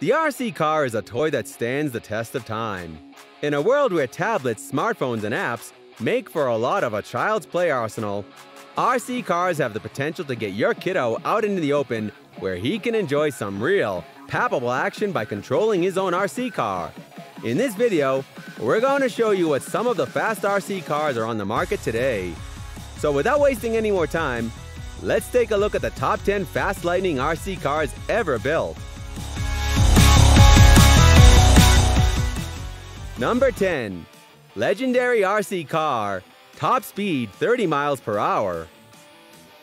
The RC car is a toy that stands the test of time. In a world where tablets, smartphones, and apps make for a lot of a child's play arsenal, RC cars have the potential to get your kiddo out into the open where he can enjoy some real, palpable action by controlling his own RC car. In this video, we're going to show you what some of the fast RC cars are on the market today. So without wasting any more time, let's take a look at the top 10 fast lightning RC cars ever built. Number 10. Laegendary RC car, top speed 30 miles per hour.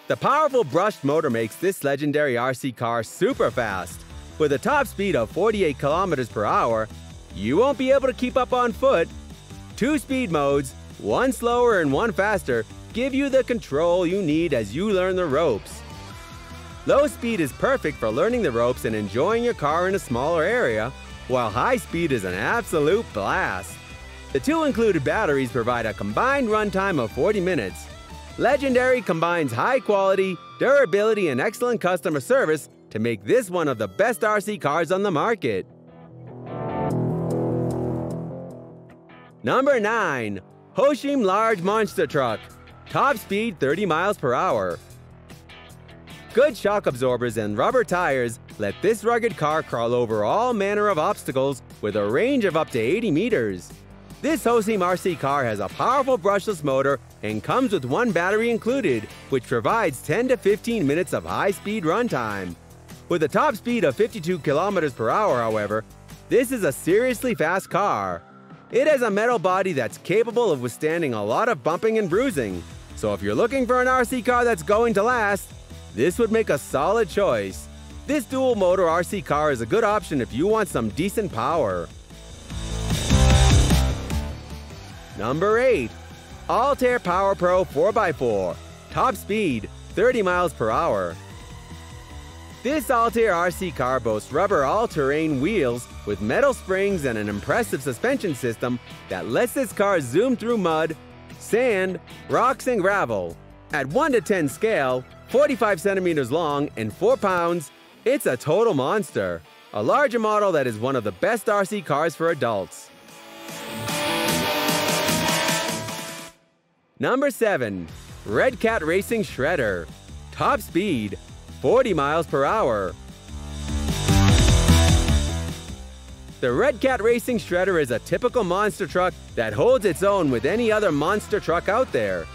The powerful brushed motor makes this Laegendary RC car super fast. With a top speed of 48 kilometers per hour, you won't be able to keep up on foot. Two speed modes, one slower and one faster, give you the control you need as you learn the ropes. Low speed is perfect for learning the ropes and enjoying your car in a smaller area, while high speed is an absolute blast. The two included batteries provide a combined runtime of 40 minutes. Laegendary combines high quality, durability, and excellent customer service to make this one of the best RC cars on the market. Number 9. Hoshim Large Monster Truck. Top speed 30 miles per hour. Good shock absorbers and rubber tires let this rugged car crawl over all manner of obstacles with a range of up to 80 meters. This Hoshim RC car has a powerful brushless motor and comes with one battery included, which provides 10 to 15 minutes of high-speed runtime. With a top speed of 52 kilometers per hour, however, this is a seriously fast car. It has a metal body that's capable of withstanding a lot of bumping and bruising, so if you're looking for an RC car that's going to last, this would make a solid choice. This dual motor RC car is a good option if you want some decent power. Number 8. Altair Power Pro 4x4. Top speed 30 miles per hour. This Altair RC car boasts rubber all-terrain wheels with metal springs and an impressive suspension system that lets this car zoom through mud, sand, rocks, and gravel. At 1 to 10 scale, 45 centimeters long, and 4 pounds, it's a total monster. A larger model that is one of the best RC cars for adults. Number 7. Redcat Racing Shredder. Top speed 40 miles per hour. The Redcat Racing Shredder is a typical monster truck that holds its own with any other monster truck out there.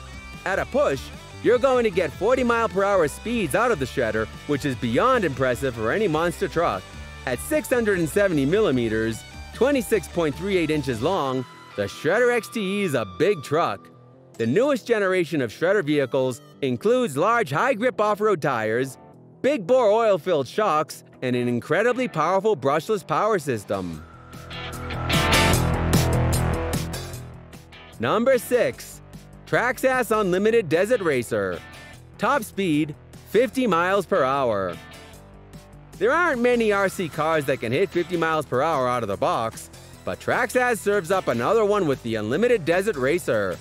At a push, you're going to get 40 mile per hour speeds out of the shredder, which is beyond impressive for any monster truck. At 670 millimeters, 26.38 inches long, the Shredder XTE is a big truck. The newest generation of shredder vehicles includes large high-grip off-road tires, big bore oil-filled shocks, and an incredibly powerful brushless power system. Number 6. Traxxas Unlimited Desert Racer. Top speed 50 miles per hour. There aren't many RC cars that can hit 50 miles per hour out of the box, but Traxxas serves up another one with the Unlimited Desert Racer.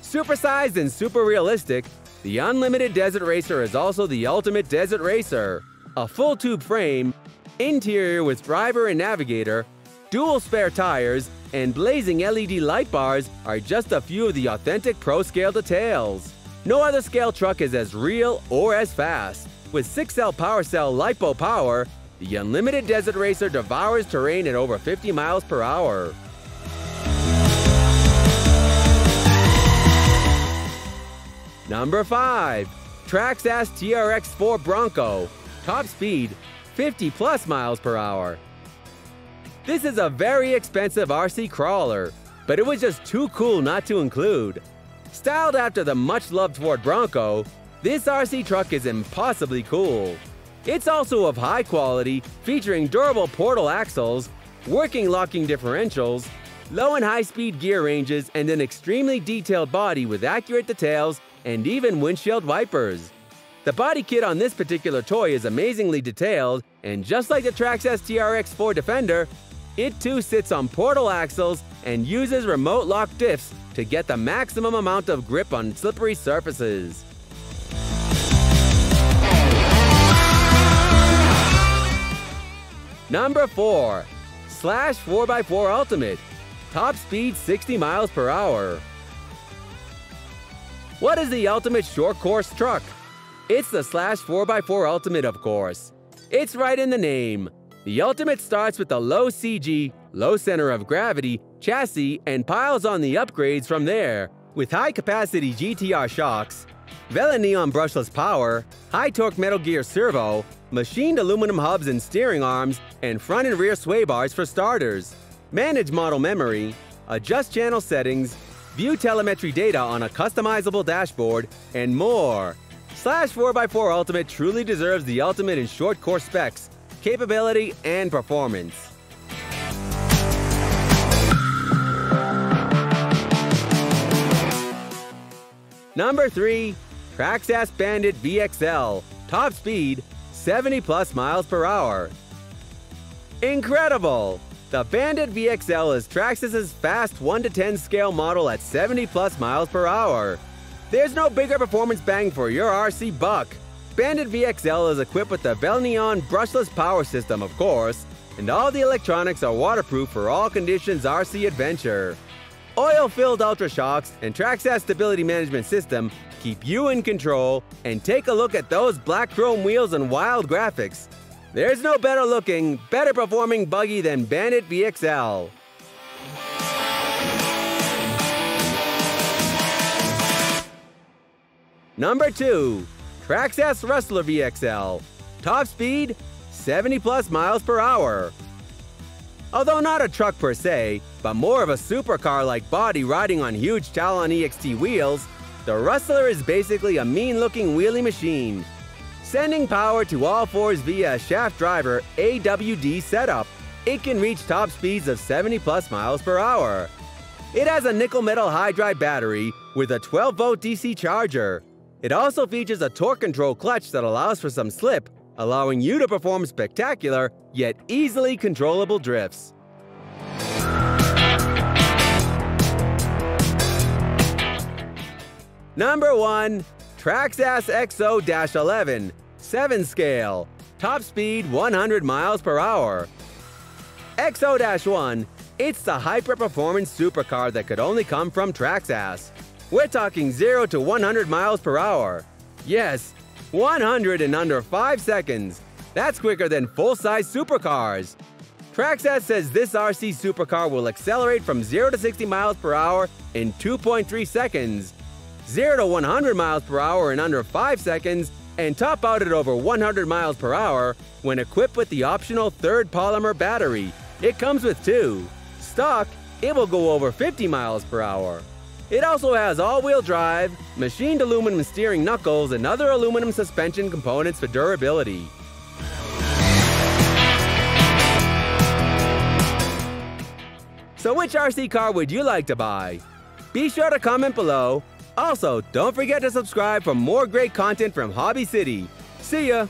Supersized and super realistic, the Unlimited Desert Racer is also the ultimate desert racer. A full tube frame, interior with driver and navigator, dual spare tires, and blazing LED light bars are just a few of the authentic pro scale details. No other scale truck is as real or as fast. With 6L PowerCell LiPo power, the Unlimited Desert Racer devours terrain at over 50 miles per hour. Number 5. Traxxas TRX4 Bronco. Top speed 50 plus miles per hour. This is a very expensive RC crawler, but it was just too cool not to include. Styled after the much-loved Ford Bronco, this RC truck is impossibly cool. It's also of high quality, featuring durable portal axles, working locking differentials, low and high speed gear ranges, and an extremely detailed body with accurate details and even windshield wipers. The body kit on this particular toy is amazingly detailed, and just like the Traxxas TRX4 Defender, it too sits on portal axles and uses remote lock diffs to get the maximum amount of grip on slippery surfaces. Number 4. Slash 4x4 Ultimate Top speed 60 miles per hour What is the ultimate short course truck? It's the Slash 4x4 Ultimate, of course. It's right in the name. The Ultimate starts with the low CG, low center of gravity, chassis, and piles on the upgrades from there, with high-capacity GTR shocks, Velineon brushless power, high-torque Metal Gear servo, machined aluminum hubs and steering arms, and front and rear sway bars for starters. Manage model memory, adjust channel settings, view telemetry data on a customizable dashboard, and more. Slash 4x4 Ultimate truly deserves the ultimate in short course specs, capability, and performance. Number 3. Traxxas Bandit VXL. Top speed, 70 plus miles per hour. Incredible! The Bandit VXL is Traxxas' fast 1 to 10 scale model at 70 plus miles per hour. There's no bigger performance bang for your RC buck. Bandit VXL is equipped with the Velineon brushless power system, of course, and all the electronics are waterproof for all conditions RC adventure. Oil-filled Ultra Shocks and Traxxas Stability Management System keep you in control, and take a look at those black chrome wheels and wild graphics. There's no better looking, better performing buggy than Bandit VXL. Number 2. Traxxas Rustler VXL. Top speed, 70 plus miles per hour. Although not a truck per se, but more of a supercar-like body riding on huge Talon EXT wheels, the Rustler is basically a mean-looking wheelie machine, sending power to all fours via a shaft driver AWD setup. It can reach top speeds of 70 plus miles per hour. It has a nickel metal hydride battery with a 12 volt DC charger. It also features a torque control clutch that allows for some slip, allowing you to perform spectacular yet easily controllable drifts. Number 1. Traxxas XO-11 7 scale Top speed 100 miles per hour XO-1 It's the hyper-performance supercar that could only come from Traxxas. We're talking 0 to 100 miles per hour. Yes, 100 in under 5 seconds. That's quicker than full-size supercars. Traxxas says this RC supercar will accelerate from 0 to 60 miles per hour in 2.3 seconds 0 to 100 miles per hour in under 5 seconds, and top out at over 100 miles per hour when equipped with the optional third polymer battery. It comes with two. Stock, it will go over 50 miles per hour. It also has all-wheel drive, machined aluminum steering knuckles, and other aluminum suspension components for durability. So which RC car would you like to buy? Be sure to comment below also, don't forget to subscribe for more great content from Hobby City. See ya!